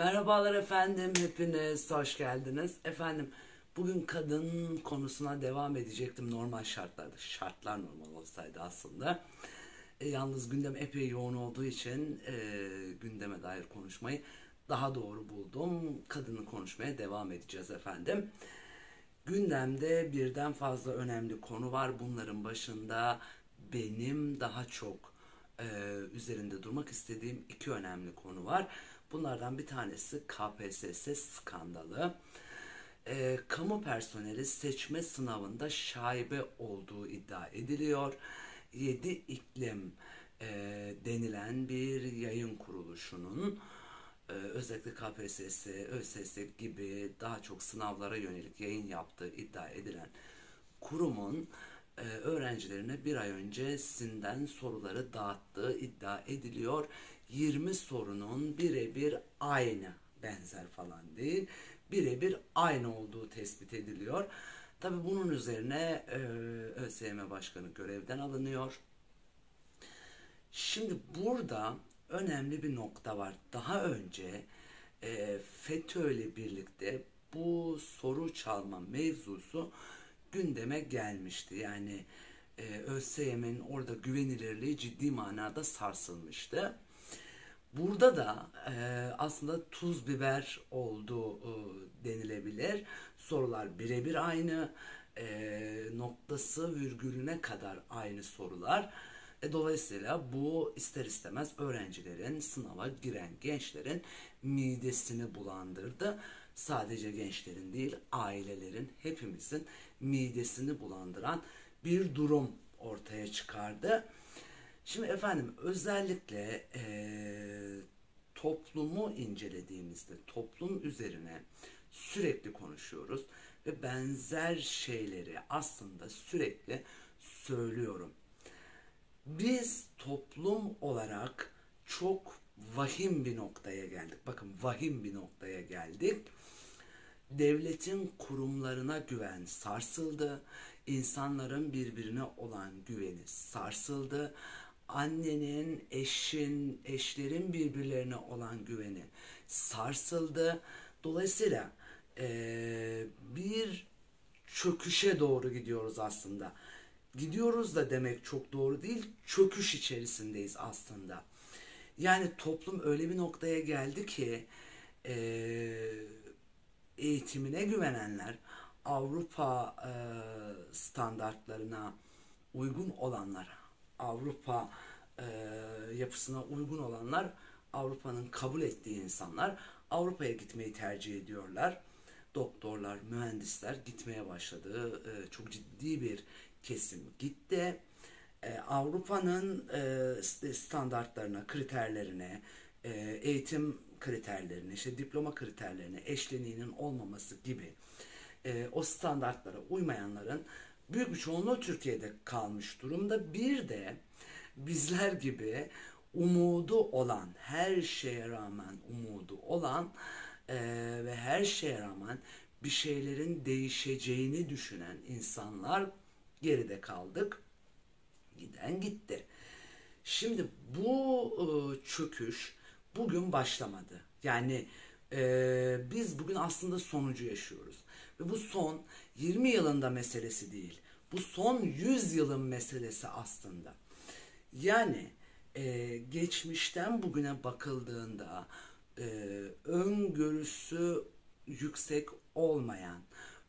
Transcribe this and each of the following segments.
Merhabalar efendim, hepiniz hoş geldiniz. Efendim, bugün kadın konusuna devam edecektim normal şartlarda. Şartlar normal olsaydı aslında. E, yalnız gündem epey yoğun olduğu için e, gündeme dair konuşmayı daha doğru buldum. Kadını konuşmaya devam edeceğiz efendim. Gündemde birden fazla önemli konu var. Bunların başında benim daha çok e, üzerinde durmak istediğim iki önemli konu var. Bunlardan bir tanesi KPSS skandalı. E, kamu personeli seçme sınavında şaibe olduğu iddia ediliyor. 7 iklim e, denilen bir yayın kuruluşunun e, özellikle KPSS, ÖSS gibi daha çok sınavlara yönelik yayın yaptığı iddia edilen kurumun e, öğrencilerine bir ay öncesinden soruları dağıttığı iddia ediliyor. 20 sorunun birebir aynı benzer falan değil birebir aynı olduğu tespit ediliyor. Tabi bunun üzerine e, ÖSYM Başkanı görevden alınıyor. Şimdi burada önemli bir nokta var. Daha önce e, FETÖ ile birlikte bu soru çalma mevzusu gündeme gelmişti. Yani e, ÖSYM'in orada güvenilirliği ciddi manada sarsılmıştı. Burada da e, aslında tuz biber olduğu e, denilebilir. Sorular birebir aynı. E, noktası virgülüne kadar aynı sorular. E, dolayısıyla bu ister istemez öğrencilerin, sınava giren gençlerin midesini bulandırdı. Sadece gençlerin değil, ailelerin, hepimizin midesini bulandıran bir durum ortaya çıkardı. Şimdi efendim özellikle e, toplumu incelediğimizde toplum üzerine sürekli konuşuyoruz ve benzer şeyleri aslında sürekli söylüyorum. Biz toplum olarak çok vahim bir noktaya geldik. Bakın vahim bir noktaya geldik. Devletin kurumlarına güven sarsıldı. İnsanların birbirine olan güveni sarsıldı annenin, eşin, eşlerin birbirlerine olan güveni sarsıldı. Dolayısıyla e, bir çöküşe doğru gidiyoruz aslında. Gidiyoruz da demek çok doğru değil, çöküş içerisindeyiz aslında. Yani toplum öyle bir noktaya geldi ki e, eğitimine güvenenler Avrupa e, standartlarına uygun olanlar Avrupa e, yapısına uygun olanlar Avrupa'nın kabul ettiği insanlar Avrupa'ya gitmeyi tercih ediyorlar. Doktorlar, mühendisler gitmeye başladı. E, çok ciddi bir kesim gitti. E, Avrupa'nın e, standartlarına, kriterlerine, e, eğitim kriterlerine, işte diploma kriterlerine, eşleniğinin olmaması gibi e, o standartlara uymayanların büyük bir çoğunluğu Türkiye'de kalmış durumda. Bir de bizler gibi umudu olan, her şeye rağmen umudu olan e, ve her şeye rağmen bir şeylerin değişeceğini düşünen insanlar geride kaldık. Giden gitti. Şimdi bu e, çöküş bugün başlamadı. Yani e, biz bugün aslında sonucu yaşıyoruz. Ve bu son 20 yılında meselesi değil. Bu son 100 yılın meselesi aslında. Yani e, geçmişten bugüne bakıldığında e, öngörüsü yüksek olmayan,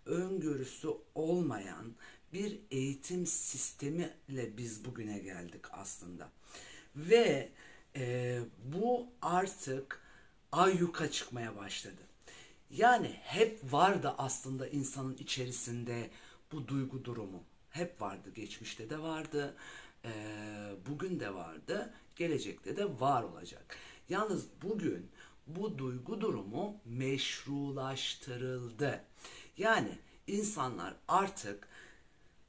öngörüsü olmayan bir eğitim sistemiyle biz bugüne geldik aslında. Ve e, bu artık ayyuka çıkmaya başladı. Yani hep vardı aslında insanın içerisinde bu duygu durumu. Hep vardı, geçmişte de vardı, bugün de vardı, gelecekte de var olacak. Yalnız bugün bu duygu durumu meşrulaştırıldı. Yani insanlar artık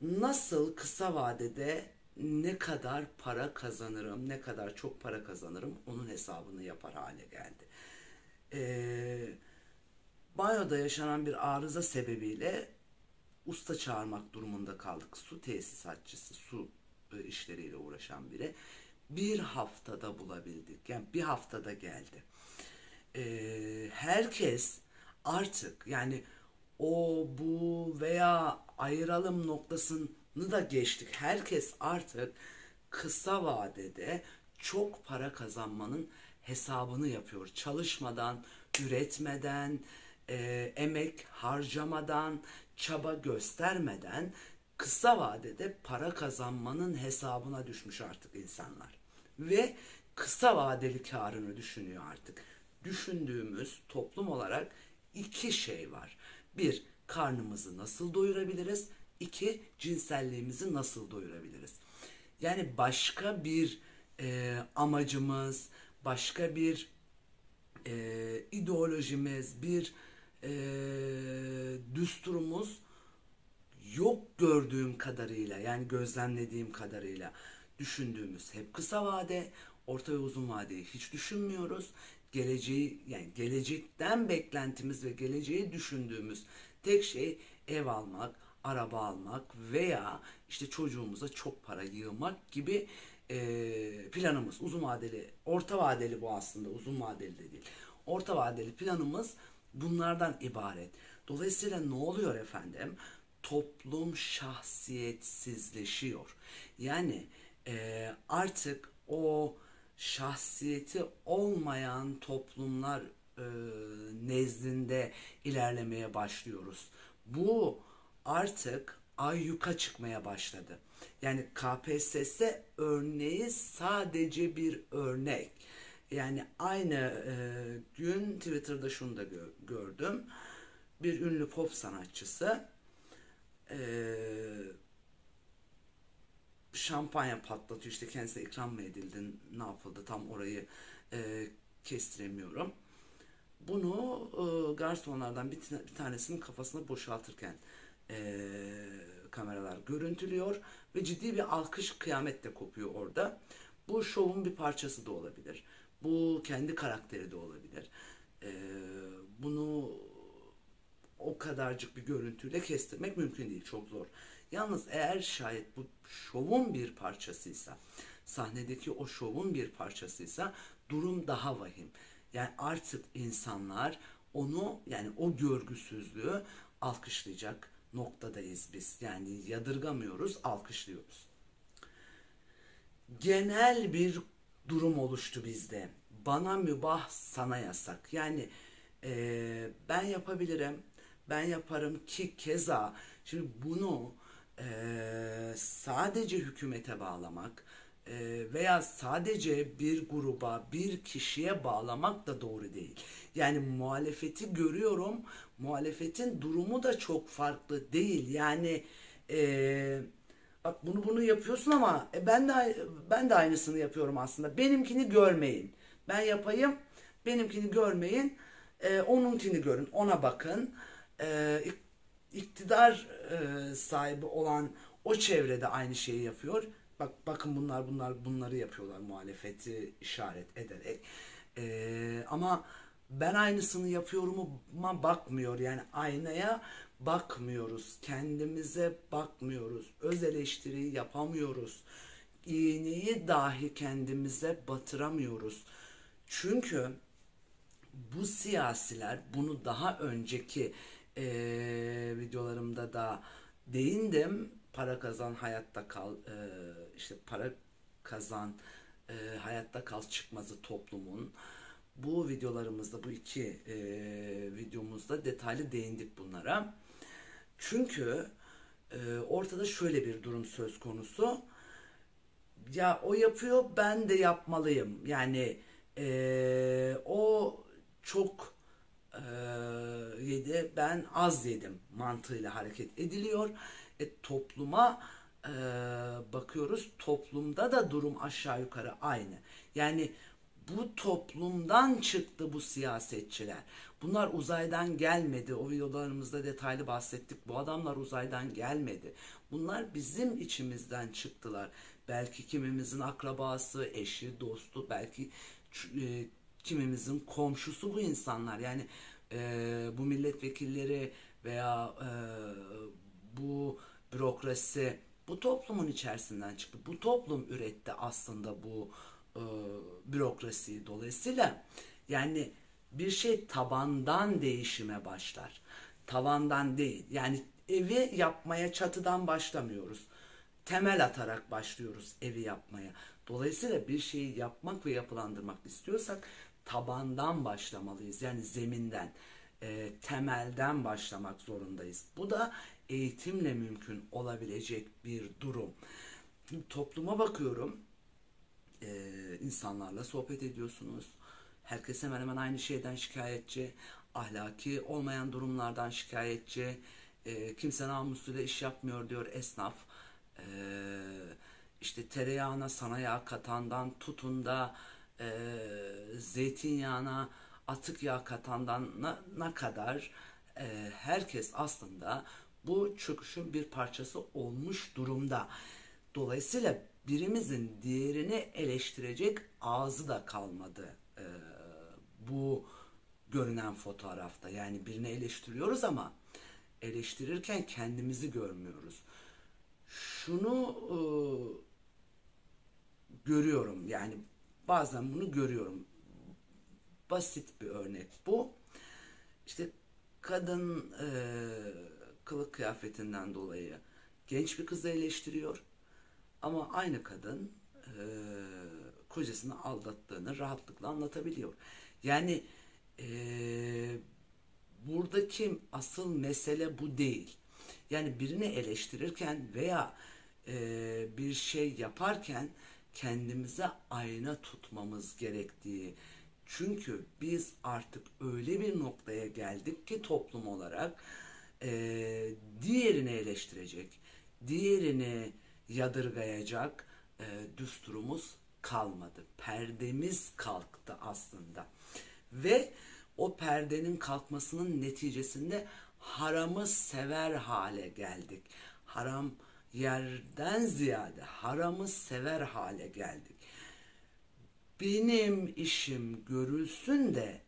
nasıl kısa vadede ne kadar para kazanırım, ne kadar çok para kazanırım onun hesabını yapar hale geldi. Eee banyoda yaşanan bir arıza sebebiyle usta çağırmak durumunda kaldık. Su tesisatçısı, su e, işleriyle uğraşan biri. Bir haftada bulabildik. Yani bir haftada geldi. Ee, herkes artık yani o bu veya ayıralım noktasını da geçtik. Herkes artık kısa vadede çok para kazanmanın hesabını yapıyor. Çalışmadan, üretmeden, e, emek harcamadan, çaba göstermeden kısa vadede para kazanmanın hesabına düşmüş artık insanlar. Ve kısa vadeli karını düşünüyor artık. Düşündüğümüz toplum olarak iki şey var. Bir, karnımızı nasıl doyurabiliriz? İki, cinselliğimizi nasıl doyurabiliriz? Yani başka bir e, amacımız, başka bir e, ideolojimiz, bir e, düsturumuz yok gördüğüm kadarıyla yani gözlemlediğim kadarıyla düşündüğümüz hep kısa vade, orta ve uzun vadeyi hiç düşünmüyoruz. Geleceği yani gelecekten beklentimiz ve geleceği düşündüğümüz tek şey ev almak, araba almak veya işte çocuğumuza çok para yığmak gibi e, planımız uzun vadeli, orta vadeli bu aslında uzun vadeli de değil. Orta vadeli planımız bunlardan ibaret. Dolayısıyla ne oluyor efendim? Toplum şahsiyetsizleşiyor. Yani e, artık o şahsiyeti olmayan toplumlar e, nezdinde ilerlemeye başlıyoruz. Bu artık ayyuka çıkmaya başladı. Yani KPSS örneği sadece bir örnek. Yani aynı e, gün Twitter'da şunu da gö- gördüm. Bir ünlü pop sanatçısı e, şampanya patlatıyor. İşte kendisine ikram mı edildi, ne yapıldı tam orayı e, kestiremiyorum. Bunu e, garsonlardan bir, bir tanesinin kafasını boşaltırken e, kameralar görüntülüyor ve ciddi bir alkış kıyamet de kopuyor orada. Bu şovun bir parçası da olabilir. Bu kendi karakteri de olabilir. E, bunu o kadarcık bir görüntüyle kestirmek mümkün değil. Çok zor. Yalnız eğer şayet bu şovun bir parçasıysa, sahnedeki o şovun bir parçasıysa durum daha vahim. Yani artık insanlar onu yani o görgüsüzlüğü alkışlayacak noktadayız biz. Yani yadırgamıyoruz, alkışlıyoruz. Genel bir durum oluştu bizde. Bana mübah, sana yasak. Yani e, ben yapabilirim, ben yaparım ki keza şimdi bunu e, sadece hükümete bağlamak e, veya sadece bir gruba, bir kişiye bağlamak da doğru değil. Yani muhalefeti görüyorum, muhalefetin durumu da çok farklı değil. Yani e, bak bunu bunu yapıyorsun ama e, ben de ben de aynısını yapıyorum aslında. Benimkini görmeyin. Ben yapayım, benimkini görmeyin. E, onunkini görün, ona bakın. E, iktidar e, sahibi olan o çevrede aynı şeyi yapıyor. Bak bakın bunlar bunlar bunları yapıyorlar muhalefeti işaret ederek. E, ama ben aynısını yapıyorum'a bakmıyor. Yani aynaya bakmıyoruz. Kendimize bakmıyoruz. Öz eleştiri yapamıyoruz. İğneyi dahi kendimize batıramıyoruz. Çünkü bu siyasiler bunu daha önceki e, videolarımda da değindim. Para kazan hayatta kal e, işte para kazan e, hayatta kal çıkmazı toplumun bu videolarımızda bu iki e, videomuzda detaylı değindik bunlara. Çünkü e, ortada şöyle bir durum söz konusu. Ya o yapıyor ben de yapmalıyım. Yani e, o çok e, yedi ben az yedim mantığıyla hareket ediliyor. E, topluma e, bakıyoruz toplumda da durum aşağı yukarı aynı. Yani bu toplumdan çıktı bu siyasetçiler. Bunlar uzaydan gelmedi. O videolarımızda detaylı bahsettik. Bu adamlar uzaydan gelmedi. Bunlar bizim içimizden çıktılar. Belki kimimizin akrabası, eşi, dostu, belki e, kimimizin komşusu bu insanlar. Yani e, bu milletvekilleri veya e, bu bürokrasi bu toplumun içerisinden çıktı. Bu toplum üretti aslında bu e, bürokrasiyi. Dolayısıyla yani bir şey tabandan değişime başlar. Tavandan değil. Yani evi yapmaya çatıdan başlamıyoruz. Temel atarak başlıyoruz evi yapmaya. Dolayısıyla bir şeyi yapmak ve yapılandırmak istiyorsak tabandan başlamalıyız. Yani zeminden, e, temelden başlamak zorundayız. Bu da eğitimle mümkün olabilecek bir durum. Topluma bakıyorum. E, insanlarla sohbet ediyorsunuz. Herkes hemen hemen aynı şeyden şikayetçi. Ahlaki olmayan durumlardan şikayetçi. E, kimse namusuyla iş yapmıyor diyor esnaf. E, işte tereyağına sana yağ katandan tutun da e, zeytinyağına atık yağ katandan ne kadar e, herkes aslında bu çöküşün bir parçası olmuş durumda. Dolayısıyla birimizin diğerini eleştirecek ağzı da kalmadı e, bu görünen fotoğrafta. Yani birini eleştiriyoruz ama eleştirirken kendimizi görmüyoruz. Şunu e, görüyorum yani bazen bunu görüyorum. Basit bir örnek bu. İşte kadın e, kılık kıyafetinden dolayı genç bir kızı eleştiriyor. Ama aynı kadın e, kocasını aldattığını rahatlıkla anlatabiliyor. Yani e, buradaki asıl mesele bu değil. Yani birini eleştirirken veya e, bir şey yaparken kendimize ayna tutmamız gerektiği. Çünkü biz artık öyle bir noktaya geldik ki toplum olarak e, diğerini eleştirecek, diğerini yadırgayacak e, düsturumuz kalmadı. Perdemiz kalktı aslında. Ve o perdenin kalkmasının neticesinde haramı sever hale geldik. Haram yerden ziyade haramı sever hale geldik. Benim işim görülsün de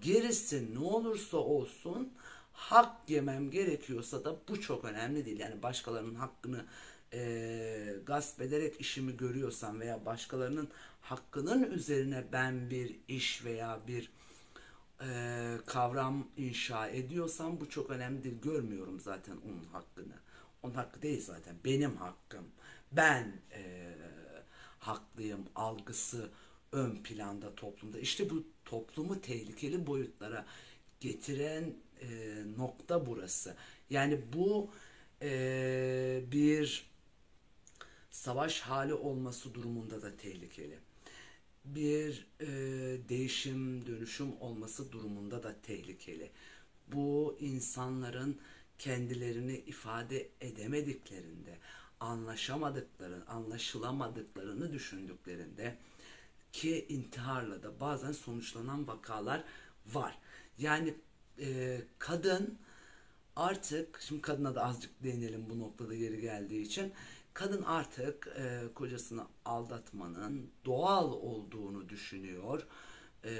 gerisi ne olursa olsun hak yemem gerekiyorsa da bu çok önemli değil. Yani başkalarının hakkını e, gasp ederek işimi görüyorsam veya başkalarının hakkının üzerine ben bir iş veya bir e, kavram inşa ediyorsam bu çok önemli değil. Görmüyorum zaten onun hakkını. Onun hakkı değil zaten. Benim hakkım. Ben e, haklıyım algısı ön planda toplumda. İşte bu toplumu tehlikeli boyutlara getiren e, nokta burası. Yani bu e, bir savaş hali olması durumunda da tehlikeli. Bir e, değişim, dönüşüm olması durumunda da tehlikeli. Bu insanların kendilerini ifade edemediklerinde, anlaşamadıklarını, anlaşılamadıklarını düşündüklerinde ki intiharla da bazen sonuçlanan vakalar var. Yani e, kadın artık, şimdi kadına da azıcık değinelim bu noktada yeri geldiği için, kadın artık e, kocasını aldatmanın doğal olduğunu düşünüyor. E,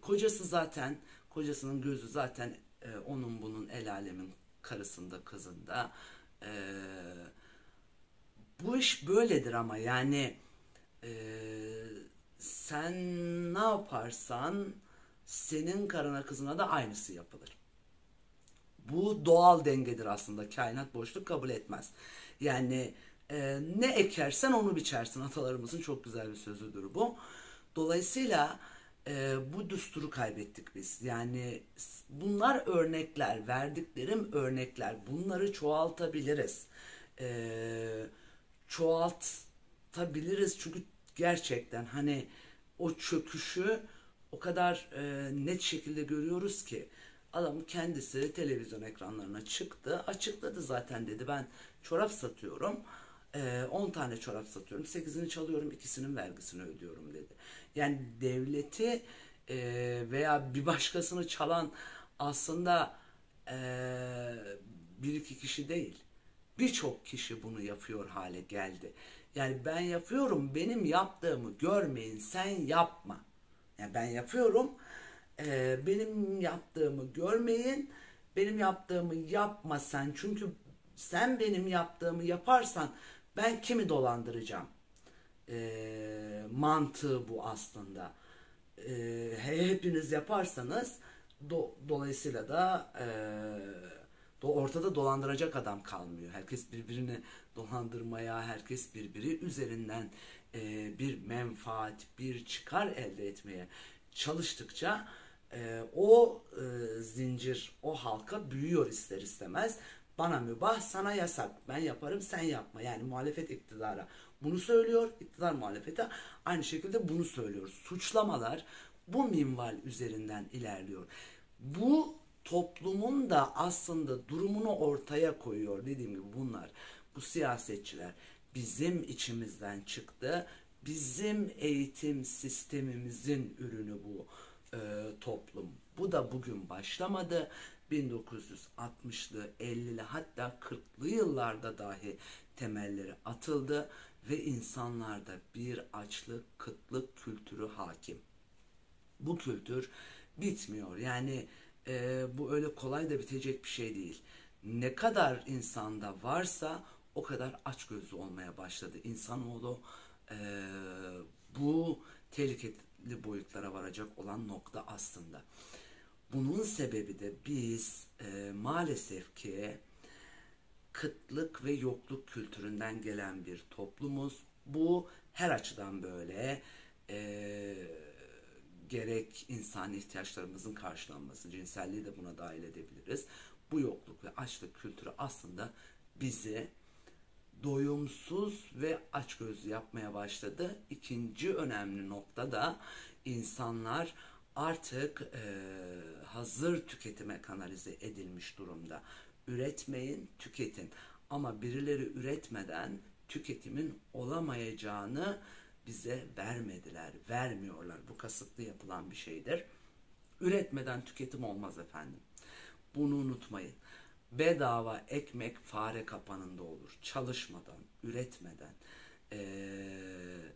kocası zaten, kocasının gözü zaten e, onun bunun el alemin karısında kızında. E, bu iş böyledir ama yani e, sen ne yaparsan senin karına kızına da aynısı yapılır. Bu doğal dengedir aslında. Kainat boşluk kabul etmez. Yani e, ne ekersen onu biçersin. Atalarımızın çok güzel bir sözüdür bu. Dolayısıyla e, bu düsturu kaybettik biz. Yani bunlar örnekler, verdiklerim örnekler. Bunları çoğaltabiliriz. E, çoğaltabiliriz çünkü gerçekten hani o çöküşü o kadar e, net şekilde görüyoruz ki adam kendisi televizyon ekranlarına çıktı açıkladı zaten dedi ben çorap satıyorum 10 tane çorap satıyorum 8'ini çalıyorum ikisinin vergisini ödüyorum dedi. Yani devleti veya bir başkasını çalan aslında bir iki kişi değil. Birçok kişi bunu yapıyor hale geldi. Yani ben yapıyorum benim yaptığımı görmeyin sen yapma. Yani ben yapıyorum benim yaptığımı görmeyin benim yaptığımı yapma sen çünkü sen benim yaptığımı yaparsan ben kimi dolandıracağım? E, mantığı bu aslında. e, hepiniz yaparsanız do, dolayısıyla da e, do, ortada dolandıracak adam kalmıyor. Herkes birbirini dolandırmaya, herkes birbiri üzerinden e, bir menfaat, bir çıkar elde etmeye çalıştıkça e, o e, zincir, o halka büyüyor ister istemez. Bana mübah, sana yasak. Ben yaparım, sen yapma. Yani muhalefet iktidara bunu söylüyor, iktidar muhalefete aynı şekilde bunu söylüyor. Suçlamalar bu minval üzerinden ilerliyor. Bu toplumun da aslında durumunu ortaya koyuyor. Dediğim gibi bunlar, bu siyasetçiler bizim içimizden çıktı. Bizim eğitim sistemimizin ürünü bu e, toplum. Bu da bugün başlamadı. 1960'lı, 50'li hatta 40'lı yıllarda dahi temelleri atıldı ve insanlarda bir açlık, kıtlık kültürü hakim. Bu kültür bitmiyor. Yani e, bu öyle kolay da bitecek bir şey değil. Ne kadar insanda varsa o kadar açgözlü olmaya başladı. İnsanoğlu e, bu tehlikeli boyutlara varacak olan nokta aslında. Bunun sebebi de biz e, maalesef ki kıtlık ve yokluk kültüründen gelen bir toplumuz. Bu her açıdan böyle. E, gerek insan ihtiyaçlarımızın karşılanması, cinselliği de buna dahil edebiliriz. Bu yokluk ve açlık kültürü aslında bizi doyumsuz ve açgözlü yapmaya başladı. İkinci önemli nokta da insanlar artık e, hazır tüketime kanalize edilmiş durumda. Üretmeyin, tüketin. Ama birileri üretmeden tüketimin olamayacağını bize vermediler, vermiyorlar. Bu kasıtlı yapılan bir şeydir. Üretmeden tüketim olmaz efendim. Bunu unutmayın. Bedava ekmek fare kapanında olur. Çalışmadan, üretmeden, e,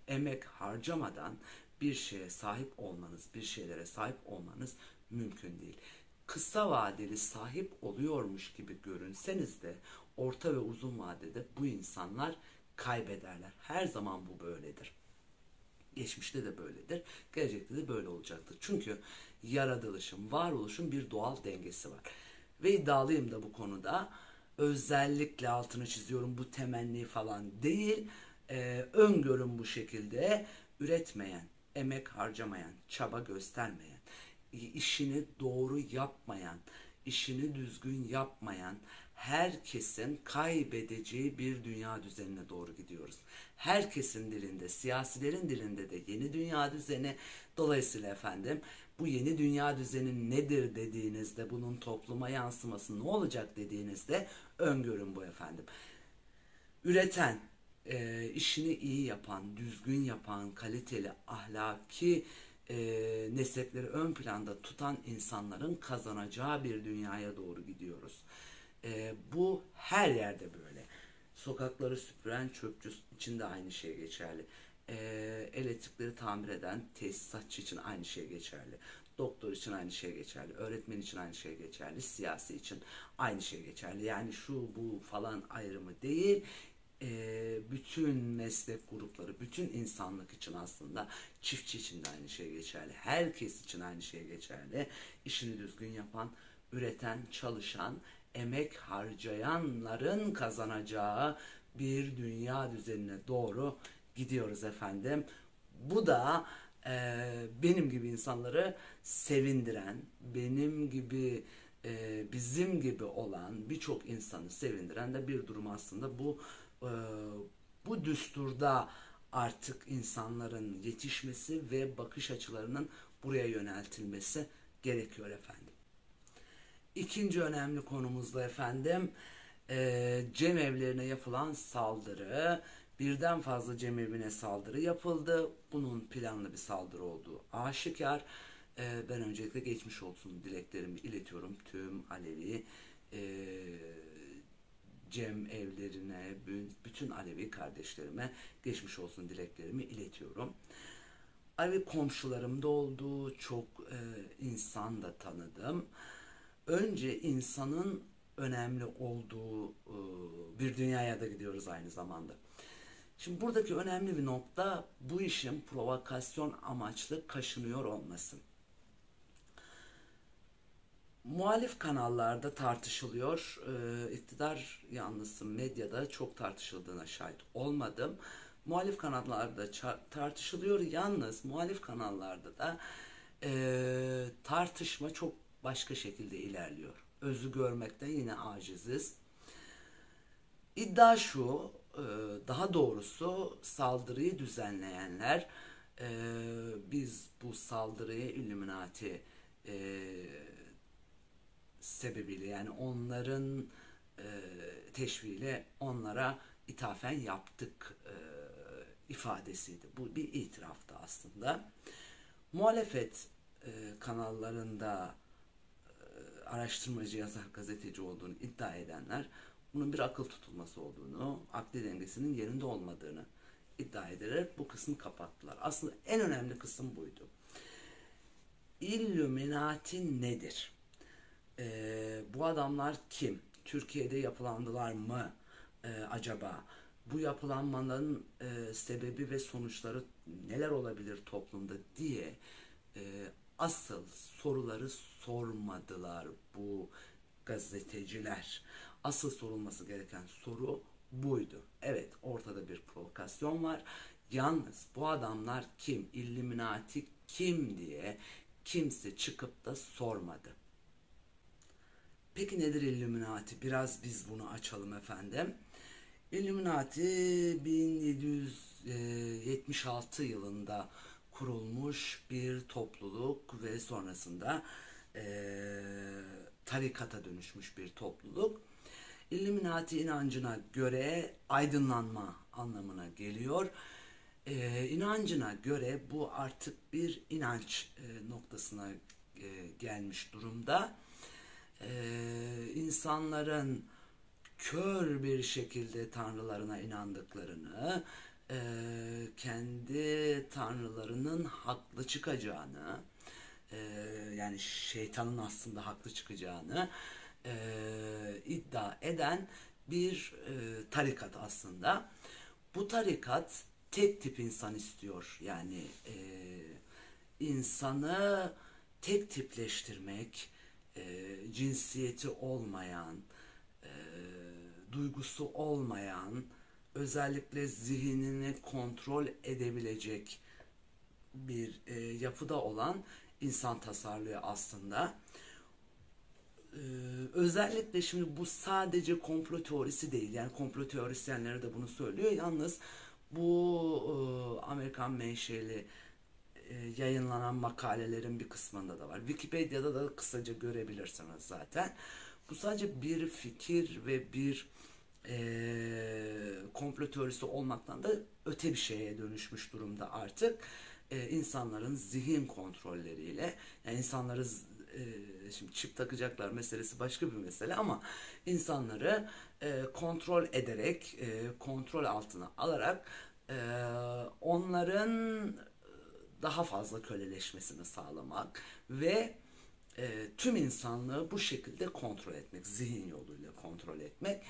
emek harcamadan bir şeye sahip olmanız, bir şeylere sahip olmanız mümkün değil. Kısa vadeli sahip oluyormuş gibi görünseniz de orta ve uzun vadede bu insanlar kaybederler. Her zaman bu böyledir. Geçmişte de böyledir. Gelecekte de böyle olacaktır. Çünkü yaratılışın, varoluşun bir doğal dengesi var. Ve iddialıyım da bu konuda. Özellikle altını çiziyorum bu temenni falan değil. Ee, öngörüm bu şekilde. Üretmeyen, emek harcamayan, çaba göstermeyen, işini doğru yapmayan, işini düzgün yapmayan herkesin kaybedeceği bir dünya düzenine doğru gidiyoruz. Herkesin dilinde, siyasilerin dilinde de yeni dünya düzeni. Dolayısıyla efendim bu yeni dünya düzeni nedir dediğinizde, bunun topluma yansıması ne olacak dediğinizde öngörün bu efendim. Üreten, e, işini iyi yapan, düzgün yapan, kaliteli, ahlaki e, nesepleri ön planda tutan insanların kazanacağı bir dünyaya doğru gidiyoruz. E, bu her yerde böyle. Sokakları süpüren çöpçü için de aynı şey geçerli. E, elektrikleri tamir eden tesisatçı için aynı şey geçerli. Doktor için aynı şey geçerli. Öğretmen için aynı şey geçerli. Siyasi için aynı şey geçerli. Yani şu bu falan ayrımı değil e, bütün meslek grupları, bütün insanlık için aslında çiftçi için de aynı şey geçerli. Herkes için aynı şey geçerli. İşini düzgün yapan, üreten, çalışan, emek harcayanların kazanacağı bir dünya düzenine doğru gidiyoruz efendim. Bu da e, benim gibi insanları sevindiren, benim gibi e, bizim gibi olan birçok insanı sevindiren de bir durum aslında bu e, bu düsturda artık insanların yetişmesi ve bakış açılarının buraya yöneltilmesi gerekiyor efendim. İkinci önemli konumuzda efendim e, cemevlerine yapılan saldırı. Birden fazla cemevine saldırı yapıldı. Bunun planlı bir saldırı olduğu aşikar. E, ben öncelikle geçmiş olsun dileklerimi iletiyorum tüm Alevi e, cem evlerine, bütün Alevi kardeşlerime geçmiş olsun dileklerimi iletiyorum. Alevi komşularım da oldu, çok e, insan da tanıdım. Önce insanın önemli olduğu e, bir dünyaya da gidiyoruz aynı zamanda. Şimdi buradaki önemli bir nokta bu işin provokasyon amaçlı kaşınıyor olması. Muhalif kanallarda tartışılıyor. Ee, iktidar yanlısı medyada çok tartışıldığına şahit olmadım. Muhalif kanallarda tartışılıyor. Yalnız muhalif kanallarda da e, tartışma çok başka şekilde ilerliyor. Özü görmekten yine aciziz. İddia şu, daha doğrusu saldırıyı düzenleyenler e, biz bu saldırıyı Illuminati e, sebebiyle yani onların teşviğiyle onlara ithafen yaptık ifadesiydi. Bu bir itiraftı aslında. Muhalefet kanallarında araştırmacı yazar gazeteci olduğunu iddia edenler bunun bir akıl tutulması olduğunu, akli dengesinin yerinde olmadığını iddia ederek bu kısmı kapattılar. Aslında en önemli kısım buydu. Illuminati nedir? Ee, bu adamlar kim? Türkiye'de yapılandılar mı ee, acaba? Bu yapılanmanın e, sebebi ve sonuçları neler olabilir toplumda diye e, asıl soruları sormadılar bu gazeteciler asıl sorulması gereken soru buydu. Evet ortada bir provokasyon var. Yalnız bu adamlar kim, Illuminati kim diye kimse çıkıp da sormadı. Peki nedir Illuminati? Biraz biz bunu açalım efendim. Illuminati 1776 yılında kurulmuş bir topluluk ve sonrasında e, tarikata dönüşmüş bir topluluk. Illuminati inancına göre aydınlanma anlamına geliyor. Ee, inancına göre bu artık bir inanç e, noktasına e, gelmiş durumda. Ee, insanların kör bir şekilde tanrılarına inandıklarını, e, kendi tanrılarının haklı çıkacağını, e, yani şeytanın aslında haklı çıkacağını e, iddia eden bir e, tarikat aslında. Bu tarikat tek tip insan istiyor. Yani e, insanı tek tipleştirmek, e, cinsiyeti olmayan, e, duygusu olmayan, özellikle zihnini kontrol edebilecek bir e, yapıda olan insan tasarlıyor aslında. Ee, özellikle şimdi bu sadece komplo teorisi değil. Yani komplo teorisyenleri de bunu söylüyor. Yalnız bu e, Amerikan menşeli e, yayınlanan makalelerin bir kısmında da var. Wikipedia'da da kısaca görebilirsiniz zaten. Bu sadece bir fikir ve bir e, komplo teorisi olmaktan da öte bir şeye dönüşmüş durumda artık. E, insanların zihin kontrolleriyle, yani insanları e, şimdi çip takacaklar meselesi başka bir mesele ama insanları e, kontrol ederek, e, kontrol altına alarak e, onların daha fazla köleleşmesini sağlamak ve e, tüm insanlığı bu şekilde kontrol etmek, zihin yoluyla kontrol etmek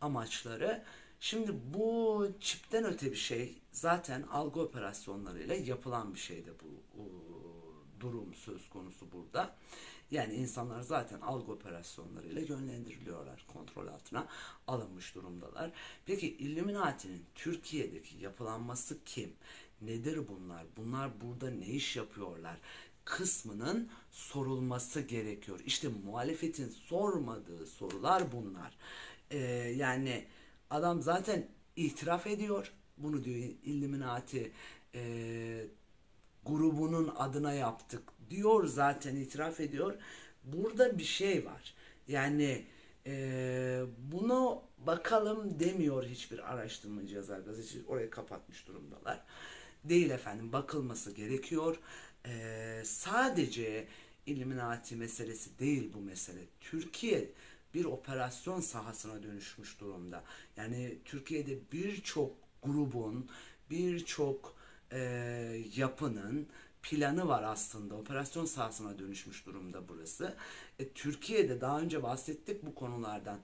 amaçları. Şimdi bu çipten öte bir şey zaten algı operasyonlarıyla yapılan bir şeydi bu, bu durum söz konusu burada. Yani insanlar zaten algı operasyonlarıyla yönlendiriliyorlar, kontrol altına alınmış durumdalar. Peki Illuminati'nin Türkiye'deki yapılanması kim? Nedir bunlar? Bunlar burada ne iş yapıyorlar? kısmının sorulması gerekiyor. İşte muhalefetin sormadığı sorular bunlar. Ee, yani adam zaten itiraf ediyor. Bunu diyor Illuminati e, grubunun adına yaptık diyor zaten itiraf ediyor. Burada bir şey var. Yani e, bunu bakalım demiyor hiçbir araştırmacı yazar gazeteci orayı kapatmış durumdalar. Değil efendim bakılması gerekiyor. E, sadece Illuminati meselesi değil bu mesele. Türkiye bir operasyon sahasına dönüşmüş durumda. Yani Türkiye'de birçok grubun, birçok e, yapının planı var aslında. Operasyon sahasına dönüşmüş durumda burası. E, Türkiye'de daha önce bahsettik bu konulardan.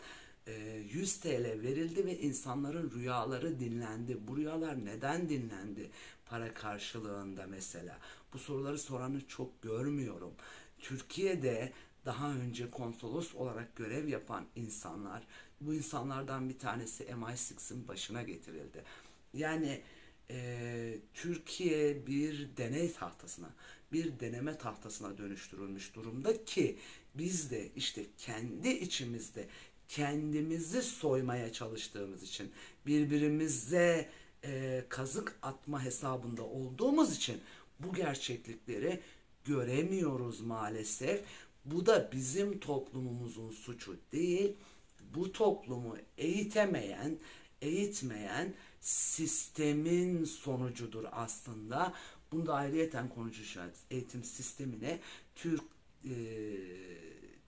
e, 100 TL verildi ve insanların rüyaları dinlendi. Bu rüyalar neden dinlendi? Para karşılığında mesela. Bu soruları soranı çok görmüyorum. Türkiye'de daha önce konsolos olarak görev yapan insanlar, bu insanlardan bir tanesi MI6'ın başına getirildi. Yani e, Türkiye bir deney tahtasına, bir deneme tahtasına dönüştürülmüş durumda ki biz de işte kendi içimizde kendimizi soymaya çalıştığımız için birbirimize e, kazık atma hesabında olduğumuz için bu gerçeklikleri göremiyoruz maalesef. Bu da bizim toplumumuzun suçu değil. Bu toplumu eğitemeyen, eğitmeyen sistemin sonucudur aslında. Bunu da ayrıyeten konuşacağız. Eğitim sistemine Türk e,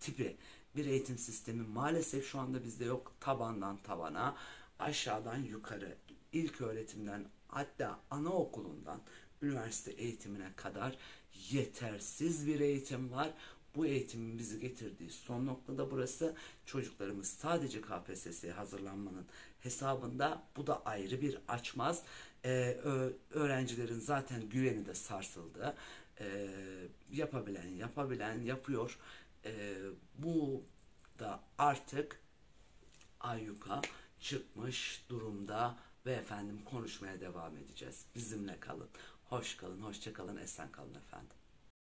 tipi bir eğitim sistemi maalesef şu anda bizde yok. Tabandan tabana, aşağıdan yukarı, ilk öğretimden hatta anaokulundan üniversite eğitimine kadar yetersiz bir eğitim var. Bu eğitimin bizi getirdiği son noktada burası. Çocuklarımız sadece KPSS'ye hazırlanmanın hesabında. Bu da ayrı bir açmaz. Ee, öğrencilerin zaten güveni de sarsıldı. Ee, yapabilen yapabilen yapıyor. Ee, bu da artık ayyuka çıkmış durumda ve efendim konuşmaya devam edeceğiz. Bizimle kalın. Hoş kalın, hoşça kalın, esen kalın efendim.